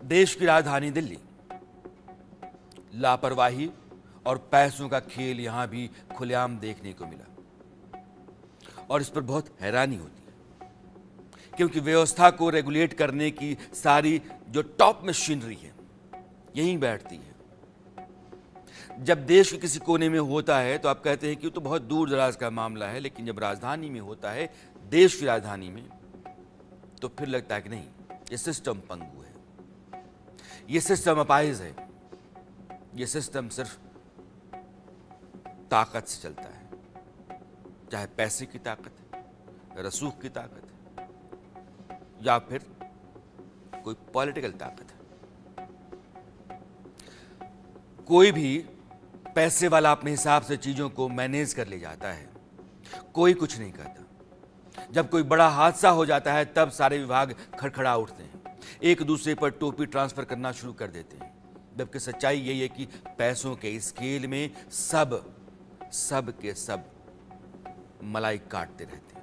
देश की राजधानी दिल्ली। लापरवाही और पैसों का खेल यहाँ भी खुलेआम देखने को मिला। और इस पर बहुत हैरानी होती है, क्योंकि व्यवस्था को रेगुलेट करने की सारी जो टॉप मशीनरी है, यहीं बैठती है। जब देश के किसी कोने में होता है तो आप कहते हैं कि तो बहुत दूर दराज का मामला है, लेकिन जब राजधानी में होता है, देश की राजधानी में तो फिर लगता है कि नहीं, ये सिस्टम पंगु है। ये सिस्टम अपाइज है। ये सिस्टम सिर्फ़ ताकत से चलता है। चाहे पैसे की ताकत है, रसूख की ताकत है, या फिर कोई पॉलिटिकल ताकत है। कोई भी पैसे वाला अपने हिसाब से चीज़ों को मैनेज कर ले जाता है। कोई कुछ नहीं करता। जब कोई बड़ा हादसा हो जाता है, तब सारे विभाग खड़खड़ा उठते हैं। एक दूसरे पर टोपी ट्रांसफ़र करना शुरू कर देते हैं। जबकि सच्चाई यही है कि पैसों के स्केल में सब सब के सब मलाई काटते रहते हैं।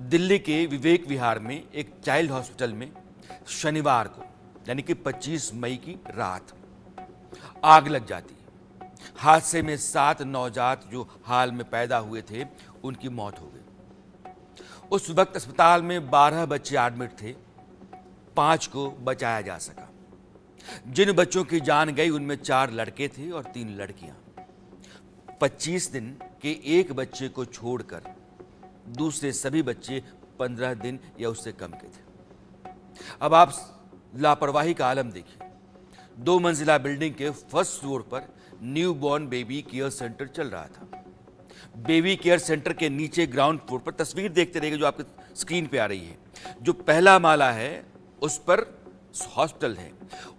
दिल्ली के विवेक विहार में एक चाइल्ड हॉस्पिटल में शनिवार को, यानी कि 25 मई की रात, आग लग जाती। है हादसे में सात नवजात जो हाल में पैदा हुए थे, उनकी मौत हो गई। उस वक्त अस्पताल में 12 बच्चे एडमिट थे। पाँच को बचाया जा सका। जिन बच्चों की जान गई, उनमें चार लड़के थे और तीन लड़कियाँ। 25 दिन के एक बच्चे को छोड़कर दूसरे सभी बच्चे 15 दिन या उससे कम के थे। अब आप लापरवाही का आलम देखिए। दो मंजिला बिल्डिंग के फ़र्स्ट फ्लोर पर new born baby care centre चल रहा था। बेबी केयर सेंटर के नीचे ग्राउंड फ्लोर पर तस्वीर देखते रहेंगे जो आपके स्क्रीन पे आ रही है। जो पहला माला है उस पर हॉस्पिटल है।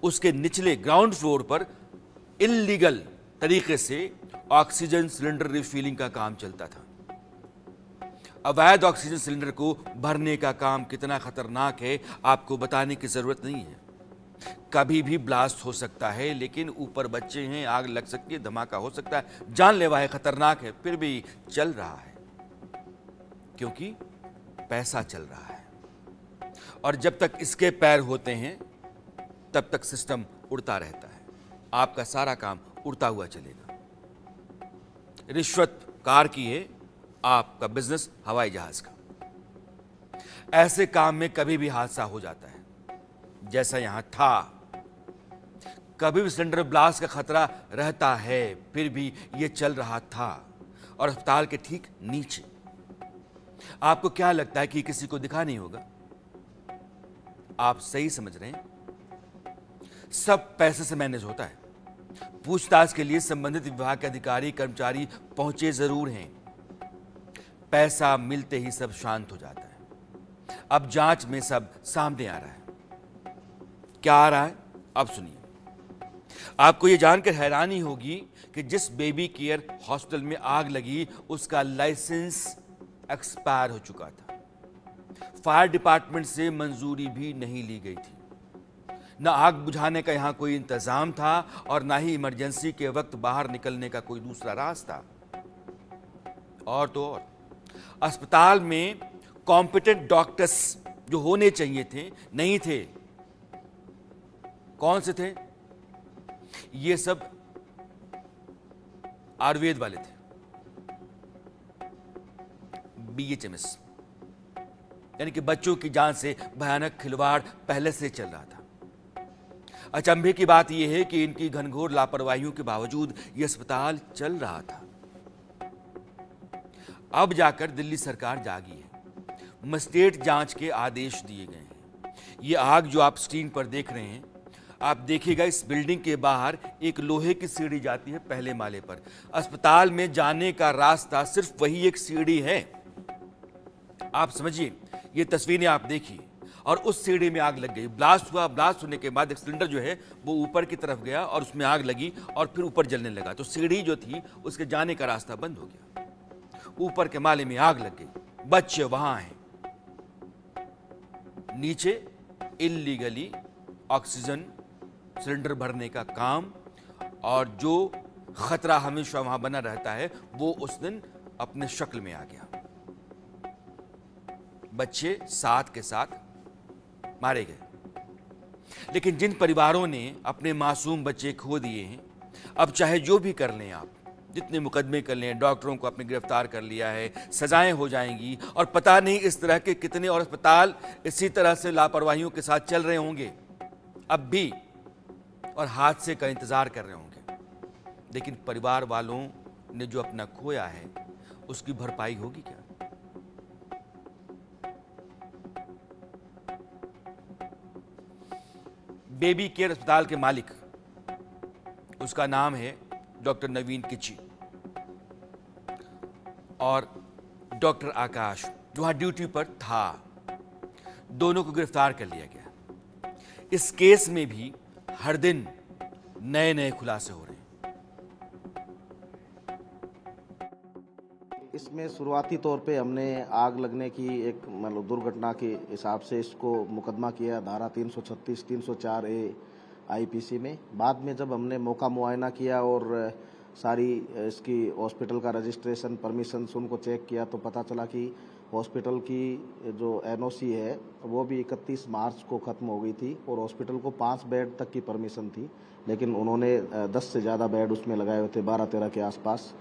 उसके निचले ग्राउंड फ्लोर पर इलीगल तरीके से ऑक्सीजन सिलेंडर रिफिलिंग का काम चलता था। अवैध ऑक्सीजन सिलेंडर को भरने का काम कितना खतरनाक है, आपको बताने की ज़रूरत नहीं है। कभी भी ब्लास्ट हो सकता है, लेकिन ऊपर बच्चे हैं, आग लग सकती है, धमाका हो सकता है। जानलेवा है, खतरनाक है, फिर भी चल रहा है। क्योंकि पैसा चल रहा है। और जब तक इसके पैर होते हैं, तब तक सिस्टम उड़ता रहता है। आपका सारा काम उड़ता हुआ चलेगा। रिश्वत कार की है, आपका बिज़नेस हवाई जहाज़ का। ऐसे काम में कभी भी हादसा हो जाता है। जैसा यहाँ था। कभी भी सिलेंडर ब्लास्ट का खतरा रहता है, फिर भी यह चल रहा था और अस्पताल के ठीक नीचे। आपको क्या लगता है कि किसी को दिखा नहीं होगा? आप सही समझ रहे हैं। सब पैसे से मैनेज होता है। पूछताछ के लिए संबंधित विभाग के अधिकारी, कर्मचारी पहुँचे ज़रूर हैं। पैसा मिलते ही सब शांत हो जाता है। अब जाँच में सब सामने आ रहा है। क्या आ रहा है? अब सुनिए। आपको यह जानकर हैरानी होगी कि जिस बेबी केयर हॉस्पिटल में आग लगी, उसका लाइसेंस एक्सपायर हो चुका था। फायर डिपार्टमेंट से मंजूरी भी नहीं ली गई थी। न आग बुझाने का यहाँ कोई इंतज़ाम था और ना ही इमरजेंसी के वक्त बाहर निकलने का कोई दूसरा रास्ता। और तो और, अस्पताल में कॉम्पिटेंट डॉक्टर्स जो होने चाहिए थे, नहीं थे। कौन से थे? ये सब आयुर्वेद वाले थे। बीएचएमएस यानी कि बच्चों की जान से भयानक खिलवाड़ पहले से चल रहा था। अचंभे की बात यह है कि इनकी घनघोर लापरवाहियों के बावजूद यह अस्पताल चल रहा था। अब जाकर दिल्ली सरकार जागी है। मजिस्ट्रेट जाँच के आदेश दिए गए हैं। ये आग जो आप स्क्रीन पर देख रहे हैं, आप देखिएगा इस बिल्डिंग के बाहर एक लोहे की सीढ़ी जाती है पहले माले पर। अस्पताल में जाने का रास्ता सिर्फ़ वही एक सीढ़ी है। आप समझिए ये तस्वीरें आप देखी और उस सीढ़ी में आग लग गई। ब्लास्ट हुआ। ब्लास्ट होने के बाद एक सिलेंडर जो है, वो ऊपर की तरफ़ गया और उसमें आग लगी और फिर ऊपर जलने लगा। तो सीढ़ी जो थी, उसके जाने का रास्ता बंद हो गया। ऊपर के माले में आग लग गई। बच्चे वहाँ हैं। नीचे इलीगली ऑक्सीजन सिलेंडर भरने का काम और जो खतरा हमेशा वहाँ बना रहता है, वो उस दिन अपने शक्ल में आ गया। बच्चे साथ के साथ मारे गए। लेकिन जिन परिवारों ने अपने मासूम बच्चे खो दिए हैं, अब चाहे जो भी कर लें आप, जितने मुकदमे कर लें, डॉक्टरों को अपने गिरफ़्तार कर लिया है, सजाएँ हो जाएँगी, और पता नहीं इस तरह के कितने और अस्पताल इसी तरह से लापरवाहियों के साथ चल रहे होंगे, अब भी और हादसे का इंतज़ार कर रहे होंगे। लेकिन परिवार वालों ने जो अपना खोया है, उसकी भरपाई होगी क्या? बेबी केयर अस्पताल के मालिक। उसका नाम है डॉक्टर नवीन किची और डॉक्टर आकाश, जो वहाँ ड्यूटी पर था, दोनों को गिरफ़्तार कर लिया गया। इस केस में भी हर दिन नए नए खुलासे हो रहे इसमें शुरुआती तौर पे हमने आग लगने की एक मतलब दुर्घटना के हिसाब से इसको मुकदमा किया धारा 336 304 ए आईपीसी में। बाद में जब हमने मौका मुआयना किया और सारी इसकी हॉस्पिटल का रजिस्ट्रेशन, परमिशन उनको चेक किया तो पता चला कि हॉस्पिटल की जो एनओसी है, वो भी 31 मार्च को ख़त्म हो गई थी और हॉस्पिटल को पाँच बेड तक की परमिशन थी, लेकिन उन्होंने, दस से ज़्यादा बेड उसमें लगाए हुए थे बारह तेरह के आसपास।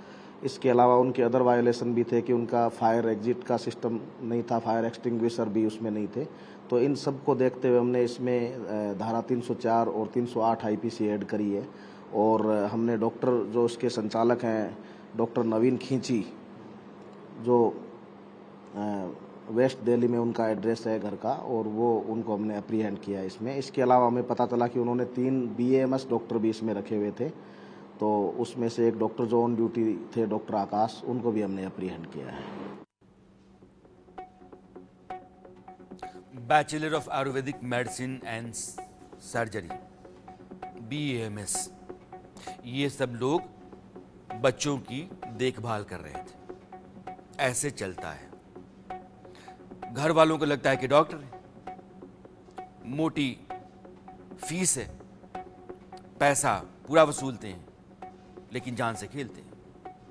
इसके अलावा उनके अदर वायोलेशन भी थे कि उनका फायर एग्जिट का सिस्टम नहीं था फायर एक्सटिंग्विशर भी उसमें नहीं थे। तो इन सबको देखते हुए हमने इसमें धारा 304 और 308 आईपीसी ऐड करी है। और हमने डॉक्टर जो इसके संचालक हैं डॉक्टर नवीन खींची, जो वेस्ट दिल्ली में उनका एड्रेस है घर का, और वो, उनको हमने अप्रीहेंड किया इसमें। इसके अलावा हमें पता चला कि उन्होंने तीन बीएएमएस डॉक्टर भी इसमें रखे हुए थे। तो उसमें से एक डॉक्टर जो ऑन ड्यूटी थे, डॉक्टर आकाश, उनको भी हमने अप्रीहेंड किया है। Bachelor of Ayurvedic medicine and surgery B M S ये सब लोग बच्चों की देखभाल कर रहे थे। ऐसे चलता है। घर वालों को लगता है कि डॉक्टर है। मोटी फ़ीस है। पैसा पूरा वसूलते हैं। लेकिन जान से खेलते